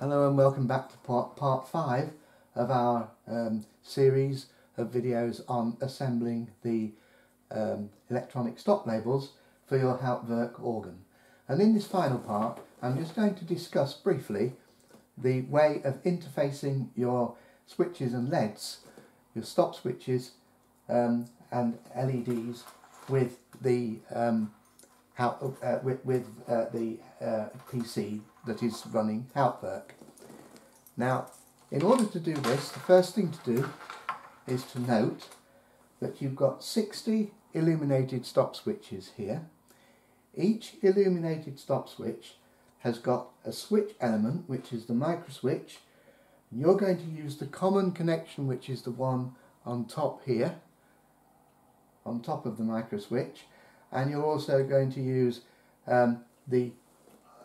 Hello and welcome back to part, part 5 of our um, series of videos on assembling the um, electronic stop labels for your Hauptwerk organ. And in this final part I'm just going to discuss briefly the way of interfacing your switches and LEDs, your stop switches um, and LEDs with the um, how, uh, with, with uh, the uh, PC that is running Hauptwerk. Now, in order to do this, the first thing to do is to note that you've got 60 illuminated stop switches here. Each illuminated stop switch has got a switch element, which is the micro switch. And you're going to use the common connection, which is the one on top here, on top of the micro switch. And you're also going to use um, the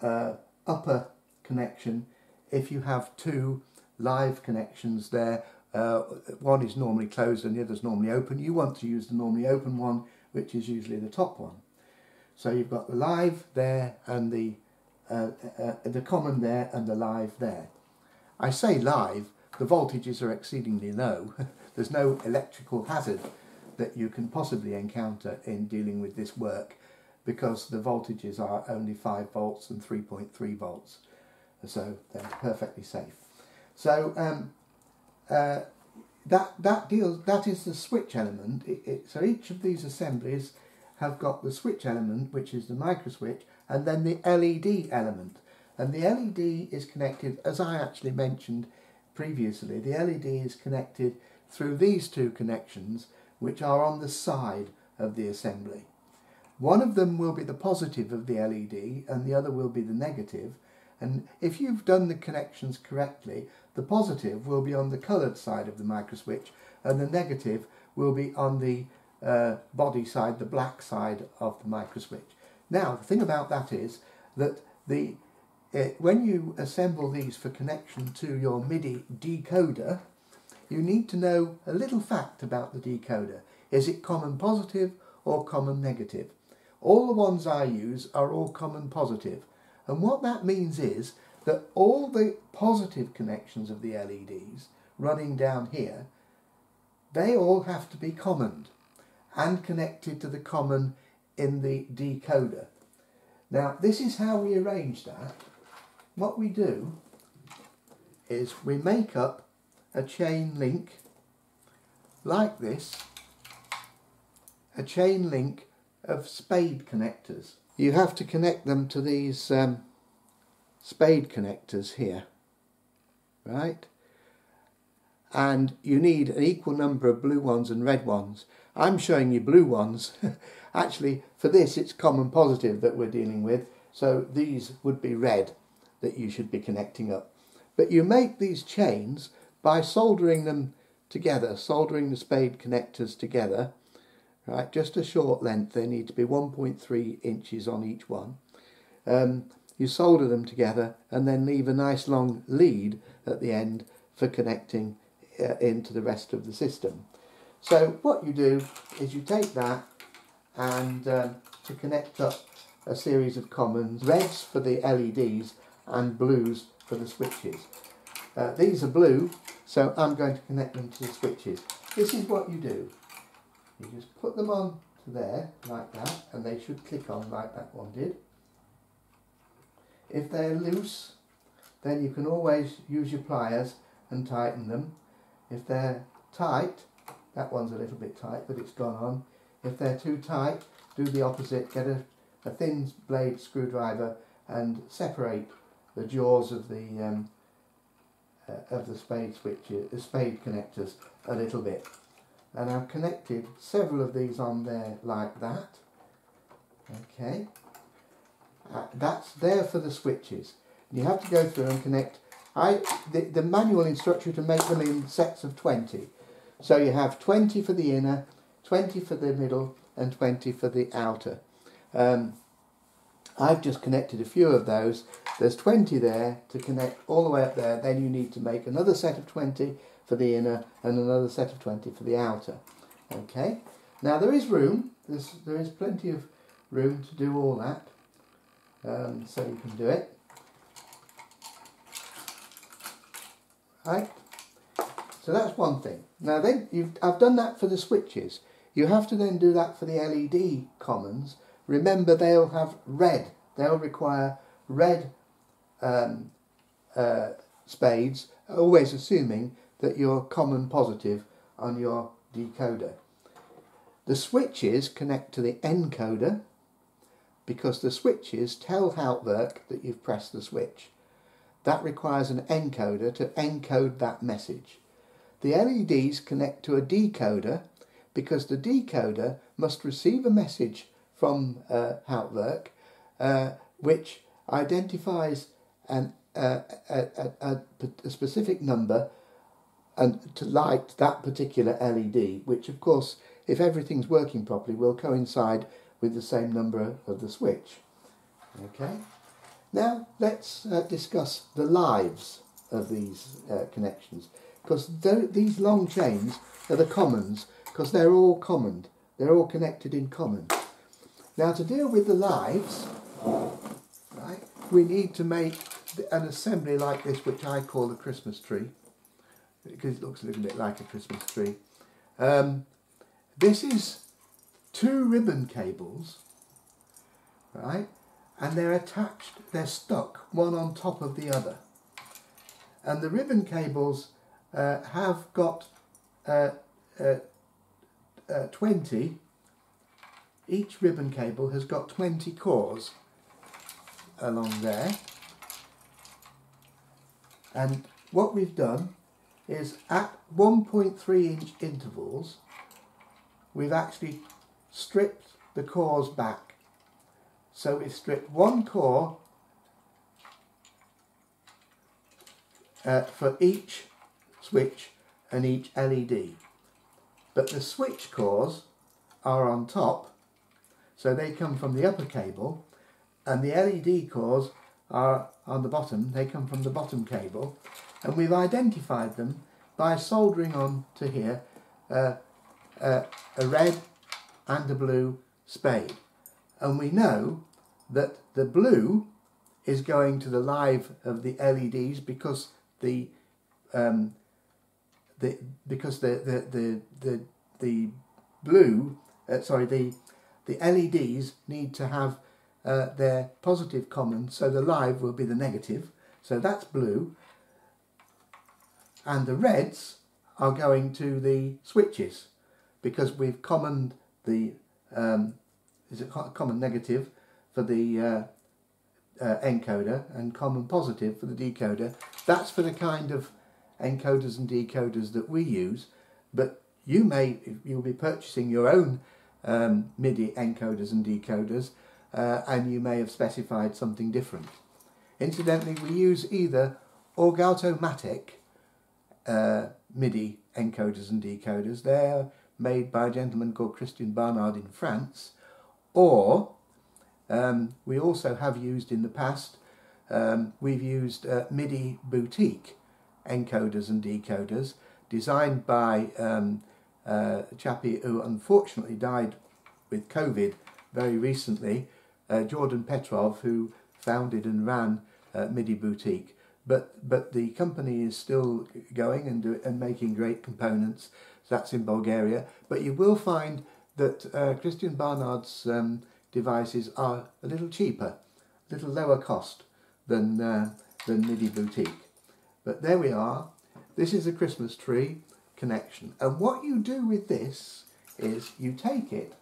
uh, upper connection if you have two live connections there. Uh, one is normally closed and the other is normally open. You want to use the normally open one, which is usually the top one. So you've got the live there and the uh, uh, the common there and the live there. I say live, the voltages are exceedingly low. There's no electrical hazard that you can possibly encounter in dealing with this work because the voltages are only 5 volts and 3.3 volts. So they're perfectly safe. So um, uh, that that deals that is the switch element. It, it, so each of these assemblies have got the switch element which is the micro switch and then the LED element. And the LED is connected as I actually mentioned previously the LED is connected through these two connections which are on the side of the assembly. One of them will be the positive of the LED and the other will be the negative. And if you've done the connections correctly, the positive will be on the coloured side of the microswitch and the negative will be on the uh, body side, the black side of the microswitch. Now, the thing about that is that the uh, when you assemble these for connection to your MIDI decoder, you need to know a little fact about the decoder. Is it common positive or common negative? All the ones I use are all common positive. And what that means is that all the positive connections of the LEDs running down here, they all have to be commoned and connected to the common in the decoder. Now, this is how we arrange that. What we do is we make up a chain link like this, a chain link of spade connectors. You have to connect them to these um, spade connectors here, right? And you need an equal number of blue ones and red ones. I'm showing you blue ones. Actually, for this, it's common positive that we're dealing with, so these would be red that you should be connecting up. But you make these chains by soldering them together, soldering the spade connectors together, right, just a short length, they need to be 1.3 inches on each one. Um, you solder them together and then leave a nice long lead at the end for connecting uh, into the rest of the system. So what you do is you take that and uh, to connect up a series of commons, reds for the LEDs and blues for the switches. Uh, these are blue so I'm going to connect them to the switches. This is what you do. You just put them on to there, like that, and they should click on like that one did. If they're loose, then you can always use your pliers and tighten them. If they're tight, that one's a little bit tight, but it's gone on. If they're too tight, do the opposite. Get a, a thin blade screwdriver and separate the jaws of the um, uh, of the spade switches, the spade connectors a little bit. And I've connected several of these on there like that. Okay. Uh, that's there for the switches. You have to go through and connect. I the, the manual instructs you to make them in sets of 20. So you have 20 for the inner, 20 for the middle and 20 for the outer. Um, I've just connected a few of those. There's 20 there to connect all the way up there. Then you need to make another set of 20 for the inner and another set of 20 for the outer. Okay. Now there is room. There's, there is plenty of room to do all that. Um, so you can do it. Right? So that's one thing. Now then, you've, I've done that for the switches. You have to then do that for the LED commons. Remember, they'll have red. They'll require red um, uh, spades, always assuming that you're common positive on your decoder. The switches connect to the encoder because the switches tell Hauptwerk that you've pressed the switch. That requires an encoder to encode that message. The LEDs connect to a decoder because the decoder must receive a message from uh, uh, which identifies an, uh, a, a, a, a specific number and to light that particular LED, which of course, if everything's working properly, will coincide with the same number of the switch. Okay. Now let's uh, discuss the lives of these uh, connections because th these long chains are the commons because they're all common. They're all connected in common. Now to deal with the lives, right, we need to make an assembly like this which I call the Christmas tree because it looks a little bit like a Christmas tree. Um, this is two ribbon cables, right? And they're attached, they're stuck one on top of the other. And the ribbon cables uh, have got uh, uh, uh 20, each ribbon cable has got 20 cores along there. And what we've done is at 1.3 inch intervals, we've actually stripped the cores back. So we've stripped one core uh, for each switch and each LED. But the switch cores are on top, so they come from the upper cable, and the LED cores are on the bottom, they come from the bottom cable, and we've identified them by soldering on to here uh, uh, a red and a blue spade. And we know that the blue is going to the live of the LEDs because the um, the because the the the the, the blue uh, sorry the the LEDs need to have uh, their positive common so the live will be the negative so that's blue and the reds are going to the switches because we've commoned the um, is it common negative for the uh, uh, encoder and common positive for the decoder. That's for the kind of encoders and decoders that we use, but you may you'll be purchasing your own um, MIDI encoders and decoders, uh, and you may have specified something different. Incidentally, we use either Orgautomatech uh, MIDI encoders and decoders. They're made by a gentleman called Christian Barnard in France, or um, we also have used in the past, um, we've used uh, MIDI boutique encoders and decoders designed by um, uh, a chappie who unfortunately died with COVID very recently, uh, Jordan Petrov, who founded and ran uh, MIDI boutique but but the company is still going and do, and making great components. That's in Bulgaria. But you will find that uh, Christian Barnard's um, devices are a little cheaper, a little lower cost than uh, than MIDI Boutique. But there we are. This is a Christmas tree connection. And what you do with this is you take it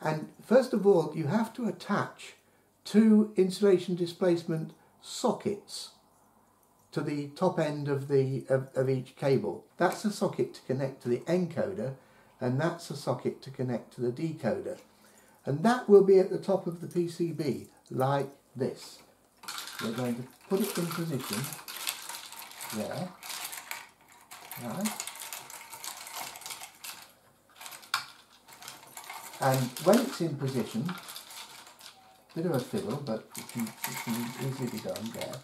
and first of all you have to attach two insulation displacement sockets to the top end of the of, of each cable. That's a socket to connect to the encoder and that's a socket to connect to the decoder. And that will be at the top of the PCB like this. We're going to put it in position there. Right. And when it's in position, bit of a fiddle, but it can, it can easily be done there.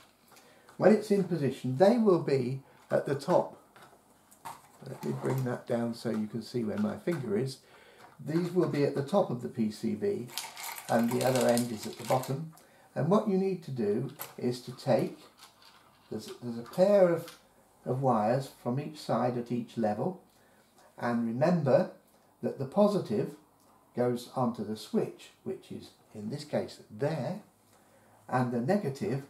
When it's in position, they will be at the top. Let me bring that down so you can see where my finger is. These will be at the top of the PCB and the other end is at the bottom. And what you need to do is to take, there's, there's a pair of of wires from each side at each level and remember that the positive goes onto the switch which is in this case there and the negative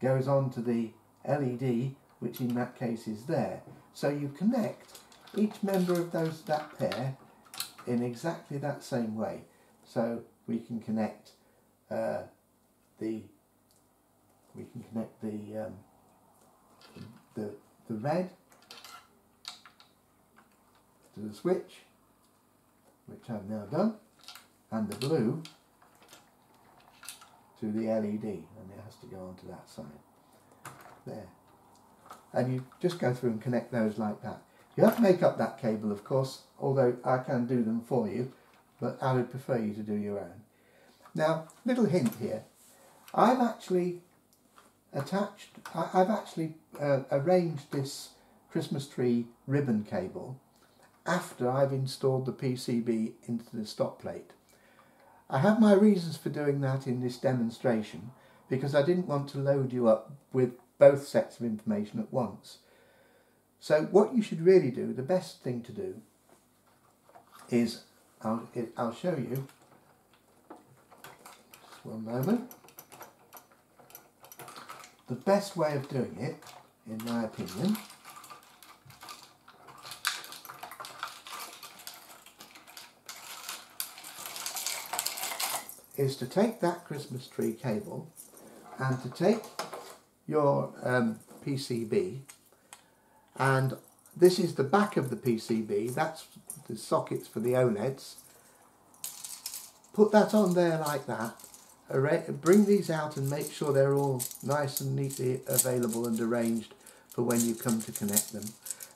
goes onto the LED which in that case is there. So you connect each member of those that pair in exactly that same way. So we can connect uh, the we can connect the um, the the red to the switch, which I've now done, and the blue to the LED, and it has to go onto that side. There. And you just go through and connect those like that. You have to make up that cable, of course, although I can do them for you, but I would prefer you to do your own. Now, little hint here. I've actually attached, I, have actually uh, arranged this Christmas tree ribbon cable after I've installed the PCB into the stop plate. I have my reasons for doing that in this demonstration because I didn't want to load you up with both sets of information at once. So what you should really do, the best thing to do, is I'll, I'll show you, just one moment, the best way of doing it, in my opinion, is to take that Christmas tree cable and to take your um, PCB and this is the back of the PCB, that's the sockets for the OLEDs. Put that on there like that, bring these out and make sure they're all nice and neatly available and arranged for when you come to connect them.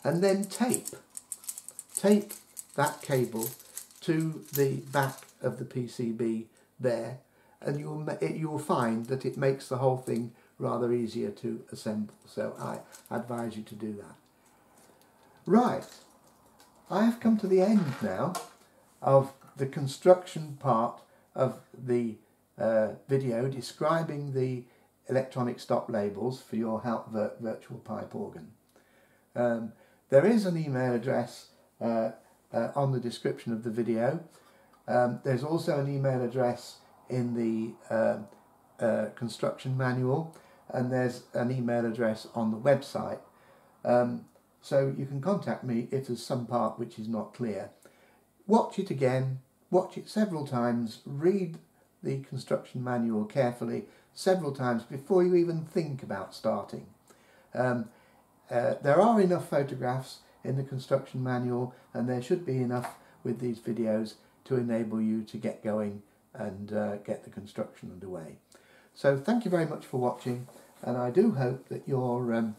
And then tape, tape that cable to the back of the PCB there and you'll, you'll find that it makes the whole thing rather easier to assemble. So I advise you to do that. Right, I have come to the end now of the construction part of the uh, video describing the electronic stop labels for your Hauptwerk virtual pipe organ. Um, there is an email address uh, uh, on the description of the video. Um, there's also an email address in the uh, uh, construction manual and there's an email address on the website. Um, so you can contact me if there's some part which is not clear. Watch it again, watch it several times, read the construction manual carefully several times before you even think about starting. Um, uh, there are enough photographs in the construction manual and there should be enough with these videos to enable you to get going and uh, get the construction underway. So thank you very much for watching and I do hope that your um,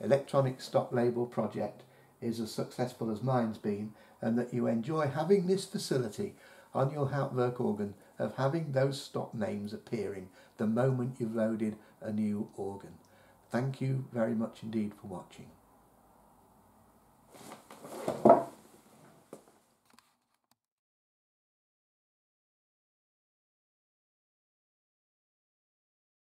electronic stop label project is as successful as mine's been and that you enjoy having this facility on your Hauptwerk organ of having those stop names appearing the moment you've loaded a new organ. Thank you very much indeed for watching.